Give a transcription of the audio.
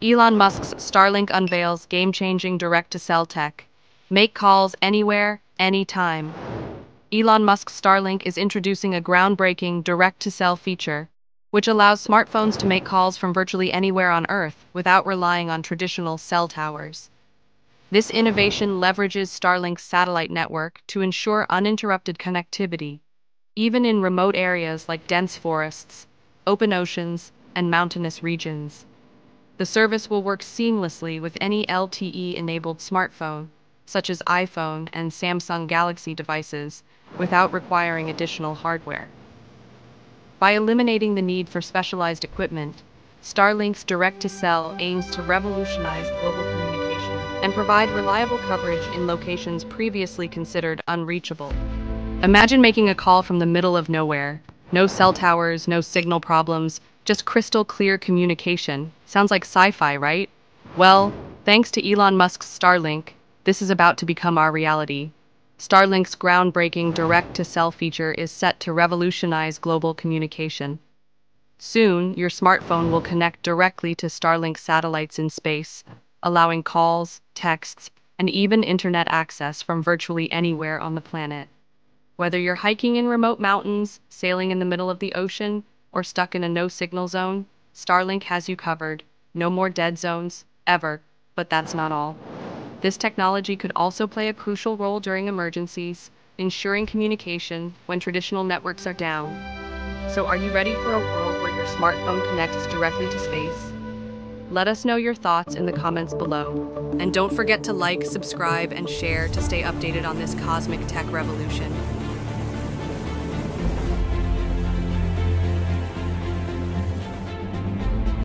Elon Musk's Starlink unveils game changing direct to cell tech. Make calls anywhere, anytime. Elon Musk's Starlink is introducing a groundbreaking direct to cell feature, which allows smartphones to make calls from virtually anywhere on Earth without relying on traditional cell towers. This innovation leverages Starlink's satellite network to ensure uninterrupted connectivity, even in remote areas like dense forests, open oceans, and mountainous regions. The service will work seamlessly with any LTE enabled smartphone, such as iPhone and Samsung Galaxy devices, without requiring additional hardware. By eliminating the need for specialized equipment, Starlink's direct to cell aims to revolutionize global communication and provide reliable coverage in locations previously considered unreachable. Imagine making a call from the middle of nowhere. No cell towers, no signal problems, just crystal clear communication. Sounds like sci fi, right? Well, thanks to Elon Musk's Starlink, this is about to become our reality. Starlink's groundbreaking direct to cell feature is set to revolutionize global communication. Soon, your smartphone will connect directly to Starlink satellites in space, allowing calls, texts, and even internet access from virtually anywhere on the planet. Whether you're hiking in remote mountains, sailing in the middle of the ocean, or stuck in a no signal zone, Starlink has you covered. No more dead zones, ever. But that's not all. This technology could also play a crucial role during emergencies, ensuring communication when traditional networks are down. So, are you ready for a world where your smartphone connects directly to space? Let us know your thoughts in the comments below. And don't forget to like, subscribe, and share to stay updated on this cosmic tech revolution.